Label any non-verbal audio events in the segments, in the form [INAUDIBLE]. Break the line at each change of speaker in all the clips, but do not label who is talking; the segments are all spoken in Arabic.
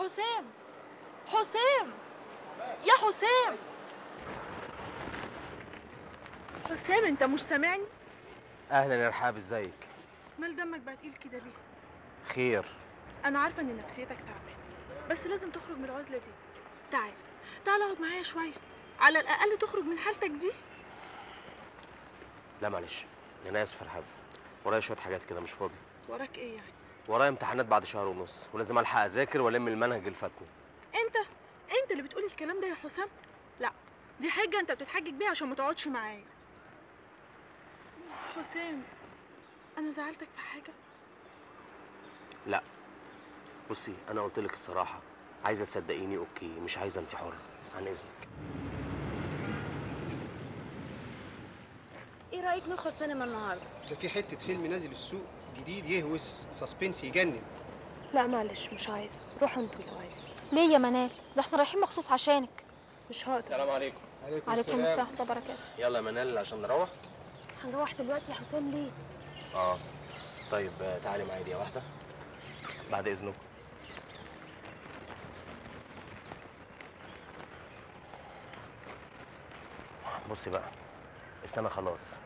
حسام. حسام. يا حسام. حسام انت مش سامعني؟
أهلا يا رحاب إزيك؟
مال دمك بقى تقيل كده ليه؟
خير.
أنا عارفة إن نفسيتك تعبانة بس لازم تخرج من العزلة دي. تعال تعال اقعد معايا شوية. على الأقل تخرج من حالتك دي.
لا معلش. أنا آسف يا رحاب. ورايا شوية حاجات كده مش فاضي؟
وراك إيه يعني؟
ورايا امتحانات بعد شهر ونص ولازم ألحق أذاكر وألم المنهج اللي فاتني.
أنت أنت اللي بتقول الكلام ده يا حسام؟ لا دي حاجة أنت بتتحجج بيها عشان ما تقعدش معايا. حسام أنا زعلتك في حاجة؟
لا. بصي أنا قلت لك الصراحة عايزة تصدقيني أوكي مش عايزة انت حرة عن إذنك.
إيه رأيك ندخل سينما النهارده؟
ده في حتة فيلم نازل السوق. جديد يهوس سسبنس يجنن.
لا معلش مش عايزه روحوا أنتوا لو عايزين ليه يا منال؟ ده إحنا رايحين مخصوص عشانك. مش هقدر.
السلام عليكم.
عليكم السلام. ورحمه الله وبركاته.
يلا يا منال عشان نروح.
هنروح دلوقتي يا حسام ليه؟
آه. طيب آه، تعالي معايا دقيقه واحدة. بعد اذنك بصي بقى السنة خلاص.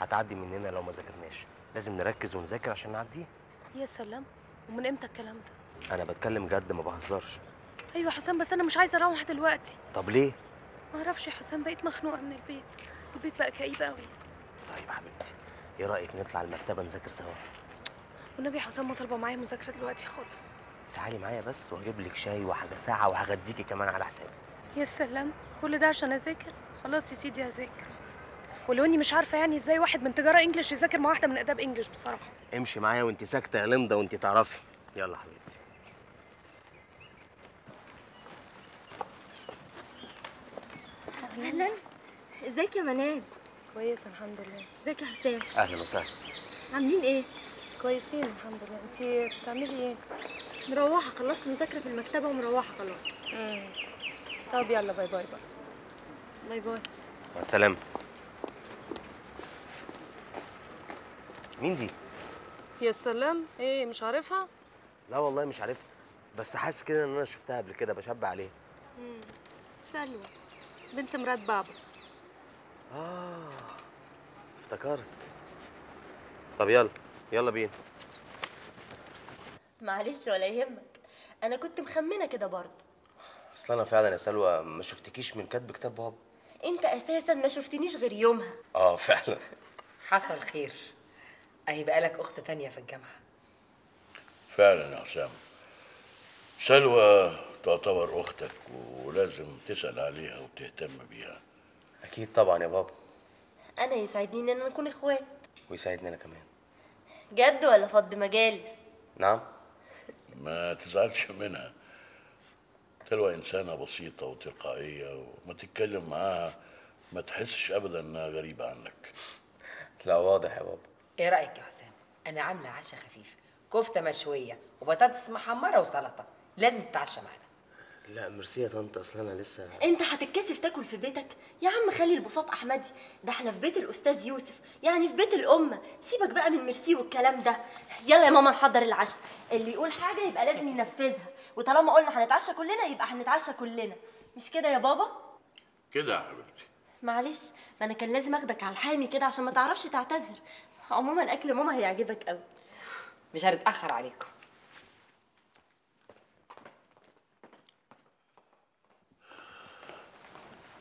هتعدي مننا لو ما ذاكرناش. لازم نركز ونذاكر عشان نعديه
يا سلام. ومن إمتى الكلام ده؟
أنا بتكلم جد ما بهزرش.
أيوه حسام بس أنا مش عايزة أروح دلوقتي.
طب ليه؟
ما أعرفش يا حسام بقيت مخنوقة من البيت. البيت بقى كئيب قوي
طيب حبيبتي إيه رأيك نطلع المكتبة نذاكر سوا؟
والنبي يا حسام ما طالبة معايا مذاكرة دلوقتي خالص.
تعالي معايا بس وأجيب لك شاي وحاجة ساعه وهغديكي كمان على حسابي.
يا سلام كل ده عشان أذاكر؟ خلاص يا سيدي هذاكر ولو اني مش عارفة يعني إزاي واحد من تجارة انجلش يذاكر مع واحدة من آداب انجلش بصراحة.
امشي معايا وانت ساكتة يا لمدة وانت تعرفي. يلا حبيبتي.
أهلا. إزيك يا منال؟
كويسه الحمد لله.
إزيك يا حسام؟
أهلا وسهلا.
عاملين إيه؟
كويسين الحمد لله. انت بتعملي إيه؟
مروحة خلصت مذاكرة في المكتبة ومروحة خلاص.
امم طب يلا bye bye بقى.
bye bye.
مع السلامة. مين دي؟
يا سلام إيه مش عارفها؟
لا والله مش عارفها بس حاسس كده إن أنا شفتها قبل كده بشبه عليها.
سلوى بنت مرات بابا.
آه افتكرت. طب يلا يلا بينا.
معلش ولا يهمك أنا كنت مخمنة كده برضه.
أصل أنا فعلا يا سلوى ما شفتكيش من كاتب كتاب بابا.
أنت أساسا ما شفتنيش غير يومها.
آه فعلا.
حصل خير. اهي بقالك أخت تانية في الجامعة.
فعلا يا حسام. سلوى تعتبر أختك ولازم تسأل عليها وتهتم بيها.
أكيد طبعا يا بابا.
أنا يسعدني إن أنا نكون إخوات.
ويساعدني أنا كمان.
جد ولا فض مجالس؟
نعم.
ما تزعلش منها. سلوى إنسانة بسيطة وتلقائية وما تتكلم معاها ما تحسش ابدا إنها غريبة عنك.
لا واضح يا بابا.
إيه رأيك يا حسام؟ أنا عاملة عشاء خفيف كفتة مشوية وبطاطس محمرة وسلطة لازم تتعشى معانا.
لا ميرسي يا طنط أصل أنا لسه
أنت هتتكسف تاكل في بيتك؟ يا عم خلي البساط أحمدي ده إحنا في بيت الأستاذ يوسف يعني في بيت الامه سيبك بقى من ميرسي والكلام ده. يلا يا ماما نحضر العشاء. اللي يقول حاجة يبقى لازم ينفذها وطالما قلنا هنتعشى كلنا يبقى هنتعشى كلنا. مش كده يا بابا؟
كده يا حبيبتي.
معلش ما أنا كان لازم أخدك على الحامي كده عشان ما تعرفش تعتذر. عموما أكل ماما هيعجبك قوي.
مش هنتأخر عليكم.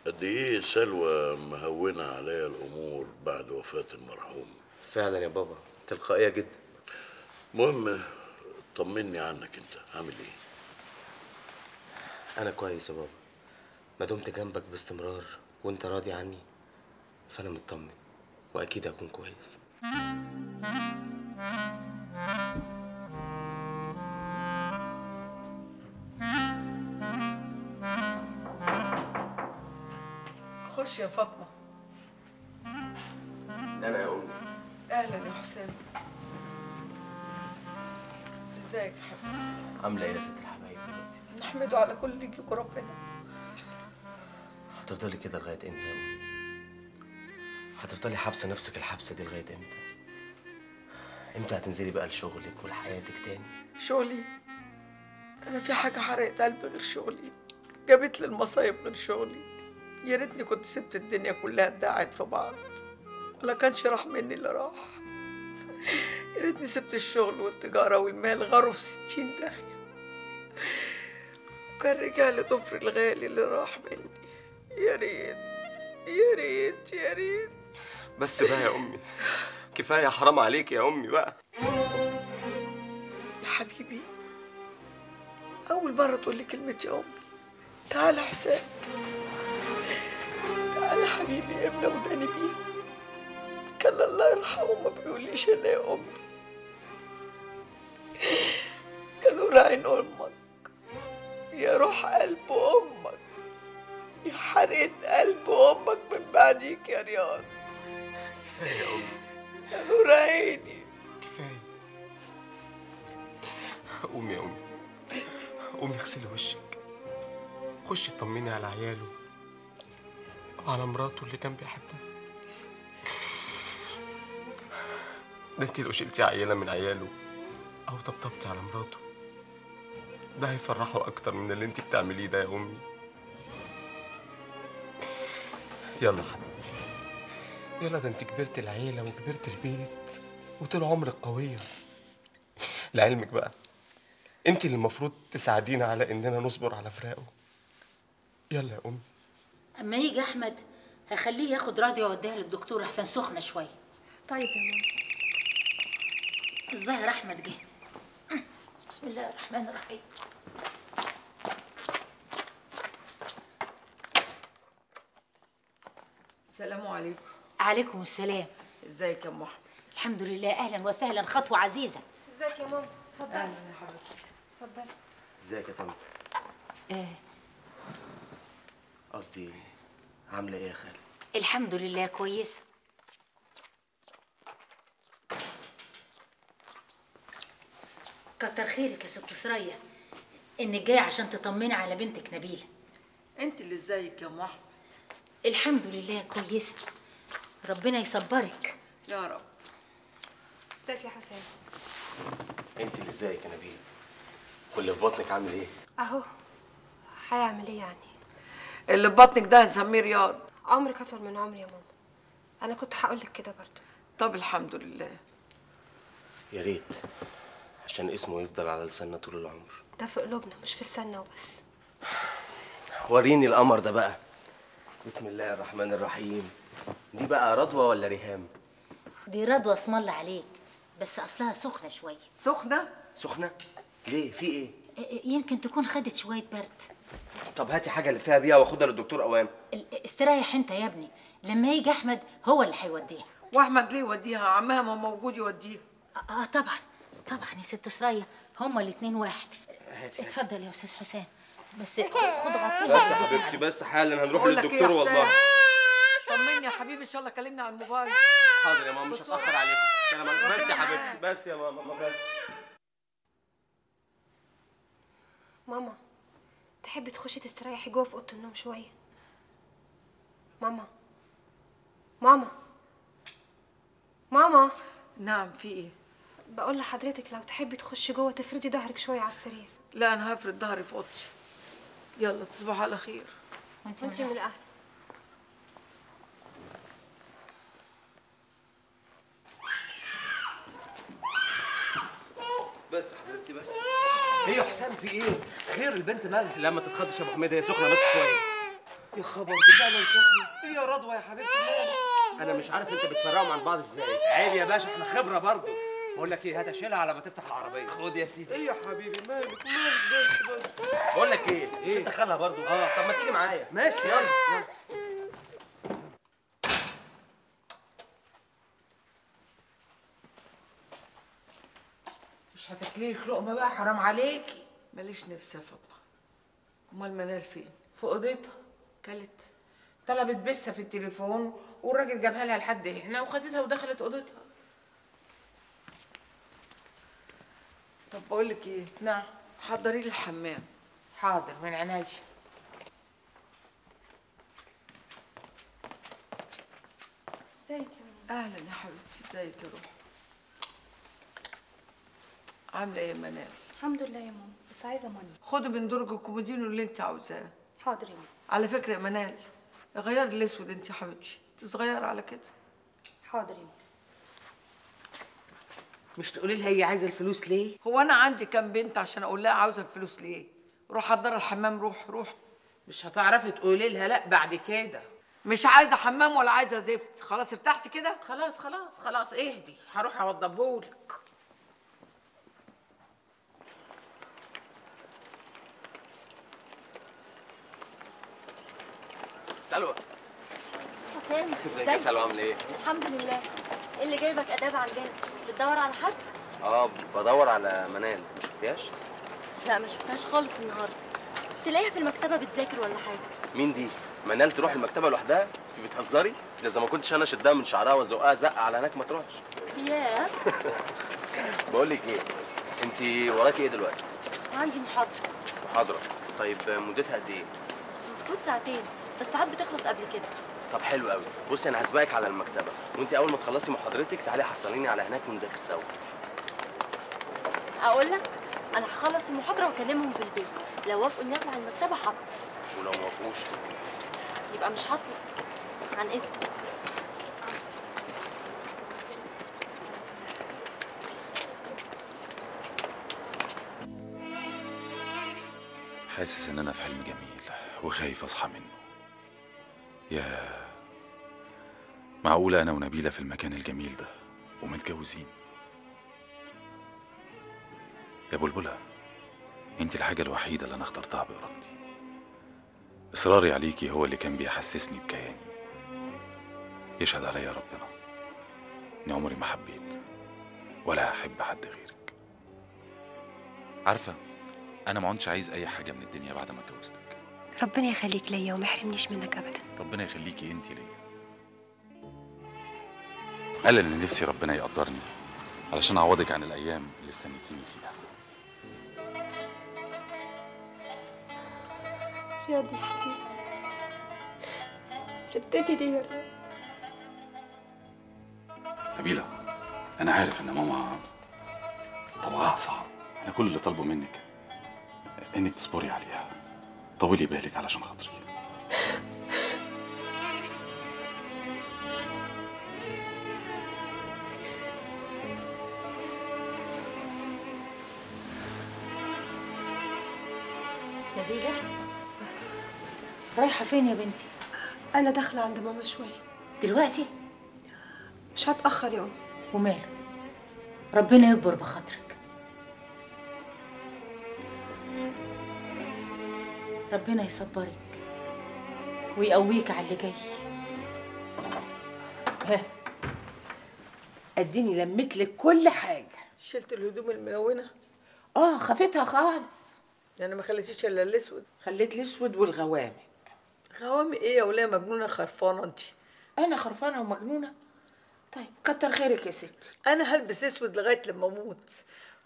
قد إيه سلوى مهونة عليا الأمور بعد وفاة المرحوم؟
فعلا يا بابا تلقائية جدا.
المهم طمني عنك أنت. عامل إيه؟
أنا كويس يا بابا. ما دمت جنبك باستمرار وأنت راضي عني فأنا مطمن وأكيد هكون كويس.
خش يا فاطمة.
ده أنا يا أمي.
أهلا يا حسام. إزيك يا حبيبي؟
عاملة إيه يا ست الحبايب دلوقتي؟
نحمده على كل اللي يجيبه ربنا.
هتفضلي كده لغاية إمتى يا أمي؟ هتفضلي حابسة نفسك الحبسه دي لغاية إمتى؟ إمتى هتنزلي بقى لشغلك ولحياتك تاني؟
شغلي؟ أنا في حاجة حرقت قلبي غير شغلي. جابت لي المصايب غير شغلي. يا ريتني كنت سبت الدنيا كلها اتدعت في بعض. ولا كانش راح مني اللي راح. يا ريتني سبت الشغل والتجارة والمال غاروا في ستين داهية. وكان رجالي ضفر الغالي اللي راح مني. يا ريت يا ريت يا ريت.
بس بقى يا أمي. كفاية حرام عليك يا أمي بقى.
يا حبيبي أول مرة تقول لي كلمة يا أمي. تعال حسام تعال حبيبي املى وداني بيها. كان الله يرحمه ما بيقوليش إلا يا أمي. يا نور عين أمك. يا روح قلب أمك. يا حرقة قلب أمك من بعديك يا رياض.
كفايه يا امي
يا نور عيني
كفاية. قومي يا أمي. قومي اغسلي وشك. خشي طمني على عياله وعلى مراته اللي كان بيحبها. ده انت لو شلتي عيله من عياله أو طبطبتي على مراته ده هيفرحه أكتر من اللي انت بتعمليه ده يا أمي. يلا حبيبتي. يلا ده انت كبرت العيلة وكبرت البيت وطول عمرك قوية. لعلمك بقى انت اللي المفروض تساعدينا على اننا نصبر على فراقه. يلا يا أمي.
أما يجي أحمد هخليه ياخد راديو ويوديها للدكتور أحسن سخنة شوية.
طيب يا ماما.
الظاهر أحمد جه. بسم الله الرحمن الرحيم.
السلام عليكم.
عليكم السلام.
ازيك يا أم أحمد؟
الحمد لله. أهلا وسهلا. خطوة عزيزة.
ازيك يا ماما؟ اتفضلي.
أهلا يا حبيبتي.
اتفضلي.
ازيك يا طنط؟
آه.
قصدي عاملة إيه يا خالي
الحمد لله كويسة. كتر خيرك يا ست سرية. إنك جاية عشان تطمني على بنتك نبيلة.
انت اللي ازيك يا أم أحمد؟
الحمد لله كويسة. ربنا يصبرك.
يا رب.
ازيك يا حسام
انت اللي ازيك يا نبيل؟ واللي في بطنك عامل إيه؟
اهو هيعمل إيه يعني؟
اللي في بطنك ده هنسميه رياض.
عمرك أطول من عمري يا ماما. أنا كنت هقول لك كده برضو.
طب الحمد لله.
يا ريت عشان اسمه يفضل على لساننا طول العمر.
ده في قلوبنا مش في لساننا وبس.
وريني القمر ده بقى. بسم الله الرحمن الرحيم. دي بقى رضوى ولا ريهام؟
دي رضوى اسم الله عليك. بس أصلها سخنة شوية.
سخنة؟
سخنة؟ ليه؟ في
إيه؟ يمكن تكون خدت شوية برد.
طب هاتي حاجة اللي فيها بيها وأخدها للدكتور اوام
استريح أنت يا ابني. لما يجي أحمد هو اللي هيوديها.
وأحمد ليه يوديها؟ عمها ما موجود يوديها.
آه آه، طبعا. طبعا يا ست سرية. هما الاتنين واحد.
هاتي
اتفضل يا أستاذ حسام بس خد غطية.
بس يا حبيبتي بس حالا هنروح
إيه
للدكتور؟ والله.
طمني يا حبيبي إن شاء الله كلمني على الموبايل.
حاضر يا ماما مش. هتأخر عليكم سلام بس يا حبيبتي بس يا ماما بس.
ماما تحبي تخشي تستريحي جوه في أوضة النوم شوية؟ ماما ماما ماما.
نعم في إيه؟
بقول لحضرتك لو تحبي تخشي جوه تفردي ظهرك شوية على السرير.
لا أنا هفرد ظهري في أوضتي. يلا تصبحوا على خير.
وانت
من الأهل.
بس.
إيه يا حسام في إيه؟ خير البنت مالها؟
لا ما تتخضش يا أبو حميد هي سخنة بس شوية.
يا خبر دي فعلا سخنة. إيه يا رضوى يا حبيبتي؟ مالك؟
أنا مش عارف أنت بتفرقهم عن بعض إزاي.
عيب يا باشا إحنا خبرة برضه. بقول لك إيه هات أشيلها على ما تفتح العربية.
خد يا سيدي.
إيه يا حبيبي مالك مالك بس بس
بقول لك إيه
إيه؟
مش تدخلها برضو آه. طب ما تيجي معايا.
ماشي يلا. يلا.
مش هتاكلي لك لقمة بقى حرام عليكي
ماليش نفس يا فاطمة. أمال منال فين؟
في أوضتها.
كلت.
طلبت بسة في التليفون والراجل جابها لها لحد هنا وخدتها ودخلت أوضتها.
طب بقول لك إيه؟
نعم
حضري لي الحمام.
حاضر من عينيا.
ازيك يا
أهلا يا حبيبتي ازيك يا روح عاملة إيه يا منال؟
الحمد لله يا ماما بس عايزة ماني.
خدي من درج الكومودينو اللي انت عاوزاه.
حاضر يا ماما.
على فكرة يا منال غير الأسود انت يا حبيبتي انت صغيرة على كده.
حاضر يا ماما.
مش تقولي لها هي عايزة الفلوس ليه؟
هو أنا عندي كام بنت عشان أقول لها عاوزة الفلوس ليه؟ روح حضر الحمام روح روح.
مش هتعرفي تقولي لها لأ بعد كده.
مش عايزة حمام ولا عايزة زفت خلاص ارتحتي كده؟
خلاص خلاص خلاص اهدي هروح أوضبهولك.
سلوى
حسام
ازيك يا سلوى عامله إيه؟
الحمد لله إيه اللي جايبك آداب على الجانب بتدور على حد
آه بدور على منال ما شفتيهاش؟
لا ما شفتهاش خالص النهارده تلاقيها في المكتبة بتذاكر ولا حاجة
مين دي؟ منال تروح المكتبة لوحدها؟ انت بتهزري؟ ده اذا ما كنتش أنا شدها من شعرها وازقها زقه على هناك ما تروحش
ياه [LAUGHS]
بقول لك إيه؟ انت وراكي إيه دلوقتي؟
عندي محاضرة
محاضرة طيب مدتها قد إيه؟
المفروض ساعتين بس ساعات بتخلص قبل كده.
طب حلو قوي. بصي أنا هسبقك على المكتبة. وأنت أول ما تخلصي محاضرتك تعالي حصليني على هناك ونذاكر سوا.
أقول لك أنا هخلص المحاضرة وأكلمهم في البيت. لو وافقوا إني أطلع المكتبة هطلع
ولو ما وافقوش؟
يبقى مش هطلع عن إذنك.
حاسس إن أنا في حلم جميل وخايف أصحى منه. يا معقولة أنا ونبيلة في المكان الجميل ده ومتجوزين؟ يا بلبلة أنت الحاجة الوحيدة اللي أنا اخترتها بإرادتي. إصراري عليكي هو اللي كان بيحسسني بكياني. يشهد عليا ربنا إني عمري ما حبيت ولا هحب حد غيرك. عارفة أنا ما عايز أي حاجة من الدنيا بعد ما اتجوزتك.
ربنا يخليك ليا وما يحرمنيش منك ابدا.
ربنا يخليكي انت ليا. قال إن نفسي ربنا يقدرني علشان أعوضك عن الأيام اللي استنيتيني فيها.
يا دي حبيبي. سبتني ليه يا رب؟
نبيلة أنا عارف إن ماما طبعها صعب. أنا كل اللي طالبه منك إنك تصبري عليها. طولي بالك علشان خاطري
نبيلة رايحة فين يا بنتي؟
أنا داخلة عند ماما شوية
دلوقتي؟
مش هتأخر يا أمي
وماله؟ ربنا يكبر بخاطرك ربنا يصبرك ويقويك على اللي جاي.
ها اديني لميت لك كل حاجة.
شلت الهدوم الملونة؟
آه خفتها خالص.
يعني ما خليتيش إلا الأسود؟
خليت الأسود والغوامق.
غوامق إيه يا ولية؟ مجنونة خرفانة أنت.
أنا خرفانة ومجنونة. طيب كتر خيرك يا ستي.
أنا هلبس أسود لغاية لما أموت.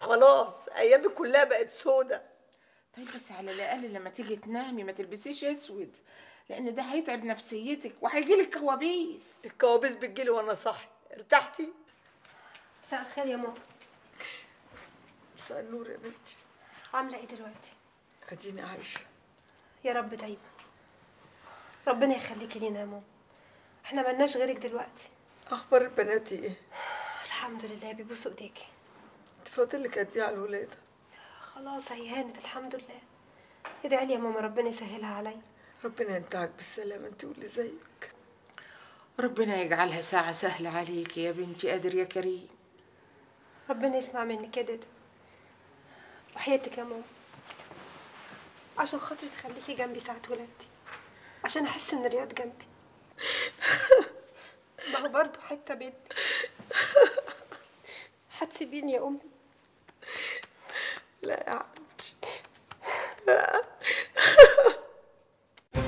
خلاص أيامي كلها بقت سودة.
طيب بس على الأقل لما تيجي تنامي ما تلبسيش أسود لأن ده هيتعب نفسيتك وهيجيلك كوابيس.
الكوابيس بتجيلي وأنا صاحي. ارتحتي؟
مساء الخير يا ماما.
مساء النور يا بنتي.
عاملة إيه دلوقتي؟
أديني عايشة.
يا رب دايما. ربنا يخليكي لينا يا ماما. إحنا ملناش غيرك دلوقتي.
أخبار البنات إيه؟
الحمد لله بيبوسوا إيديكي.
تفضلك قد إيه على الولادة؟
خلاص هي هانت الحمد لله. ادعي لي يا ماما ربنا يسهلها عليا
ربنا ينتعك بالسلامة انت واللي زيك.
ربنا يجعلها ساعة سهلة عليك يا بنتي قادر يا كريم.
ربنا يسمع منك يا دادا. وحياتك يا ماما. عشان خاطري تخليكي جنبي ساعة ولادتي. عشان أحس إن رياض جنبي. [LAUGHS] ما هو برضه حتة مني هتسيبيني يا أمي؟
لا يا عبد